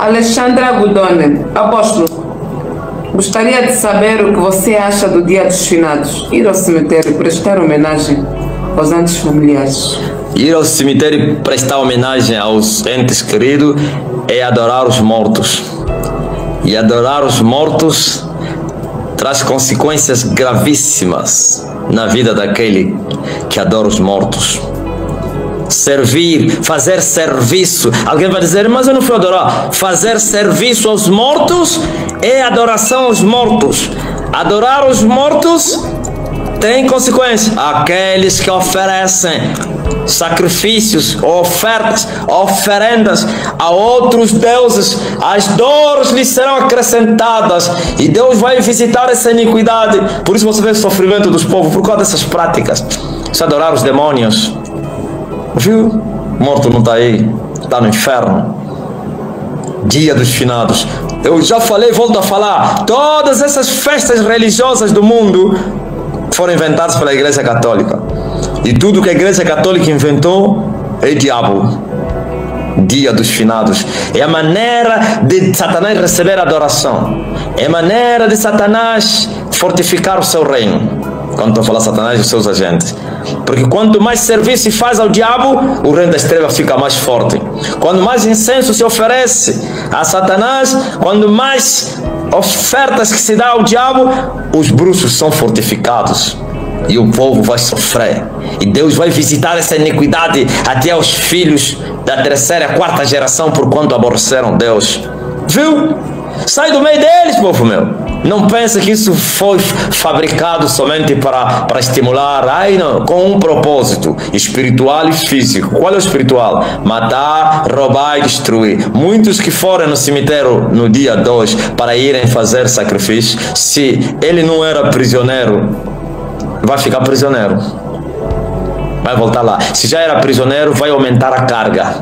Alexandra Gudone, apóstolo, gostaria de saber o que você acha do Dia dos Finados. Ir ao cemitério prestar homenagem aos entes familiares. Ir ao cemitério prestar homenagem aos entes queridos é adorar os mortos. E adorar os mortos traz consequências gravíssimas na vida daquele que adora os mortos servir, fazer serviço. Alguém vai dizer, mas eu não fui adorar. Fazer serviço aos mortos é adoração aos mortos. Adorar os mortos tem consequência. Aqueles que oferecem sacrifícios, ofertas, oferendas a outros deuses, as dores lhes serão acrescentadas e Deus vai visitar essa iniquidade. Por isso você vê o sofrimento dos povos por causa dessas práticas. Se adorar os demônios, Viu? Morto não está aí, está no inferno. Dia dos finados. Eu já falei, volto a falar. Todas essas festas religiosas do mundo foram inventadas pela Igreja Católica. E tudo que a Igreja Católica inventou é diabo. Dia dos finados. É a maneira de Satanás receber adoração. É a maneira de Satanás fortificar o seu reino. Quando estou a falar Satanás e seus agentes. Porque quanto mais serviço se faz ao diabo, o reino da estrela fica mais forte. Quando mais incenso se oferece a Satanás, quando mais ofertas que se dá ao diabo, os bruxos são fortificados. E o povo vai sofrer. E Deus vai visitar essa iniquidade até aos filhos da terceira e quarta geração, por quanto aborreceram Deus. Viu? Sai do meio deles, povo meu. Não pense que isso foi fabricado somente para, para estimular, ai não, com um propósito espiritual e físico. Qual é o espiritual? Matar, roubar e destruir. Muitos que forem no cemitério no dia 2 para irem fazer sacrifício, se ele não era prisioneiro, vai ficar prisioneiro. Vai voltar lá. Se já era prisioneiro, vai aumentar a carga.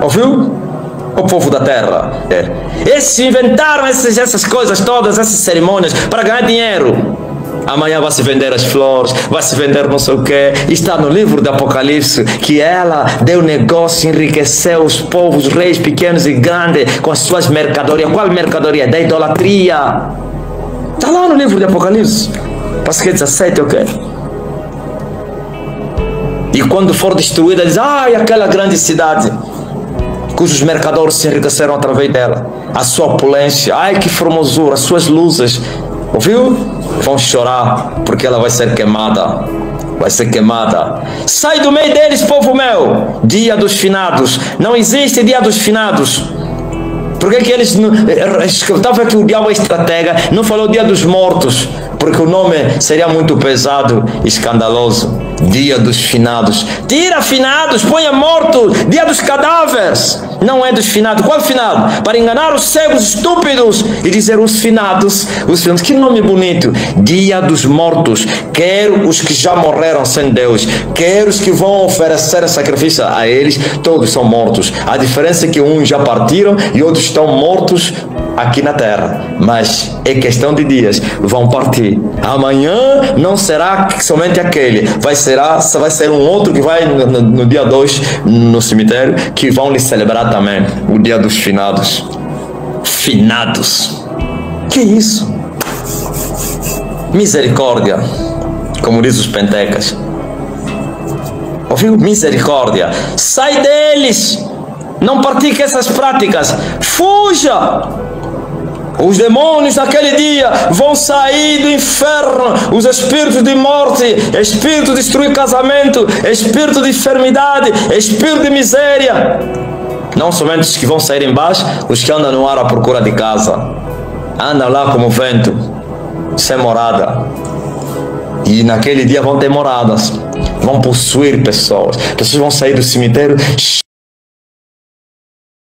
Ouviu? O povo da terra. É. Esses inventaram essas, coisas todas, essas cerimônias, para ganhar dinheiro. Amanhã vai se vender as flores, vai se vender não sei o que. Está no livro do Apocalipse que ela deu negócio, enriqueceu os povos, reis pequenos e grandes, com as suas mercadorias. Qual mercadoria? Da idolatria. Está lá no livro do Apocalipse. Que 17, ok? E quando for destruída, diz: ai, aquela grande cidade cujos mercadores se enriqueceram através dela. A sua opulência, ai que formosura, as suas luzes. Ouviu? Vão chorar porque ela vai ser queimada. Vai ser queimada. Sai do meio deles, povo meu. Dia dos finados. Não existe dia dos finados. Por que, que eles. Estava que o diabo é estratega, não falou dia dos mortos, porque o nome seria muito pesado escandaloso. Dia dos finados. Tira finados, ponha morto. Dia dos cadáveres. Não é dos finados. Qual finado? Para enganar os cegos estúpidos e dizer os finados. Os finados. Que nome bonito. Dia dos mortos. Quero os que já morreram sem Deus. Quero os que vão oferecer sacrifício a eles. Todos são mortos. A diferença é que uns já partiram e outros estão mortos aqui na terra, mas é questão de dias, vão partir. Amanhã não será somente aquele, vai ser, vai ser um outro que vai no, no, dia 2 no cemitério, que vão lhe celebrar também o dia dos finados. Finados. Que isso? Misericórdia, como diz os pentecas. Ouviu? Misericórdia. Sai deles. Não pratique essas práticas. Fuja. Os demônios naquele dia vão sair do inferno, os espíritos de morte, espírito de destruir casamento, espírito de enfermidade, espírito de miséria. Não somente os que vão sair embaixo, os que andam no ar à procura de casa. Andam lá como vento, sem morada. E naquele dia vão ter moradas, vão possuir pessoas. Pessoas vão sair do cemitério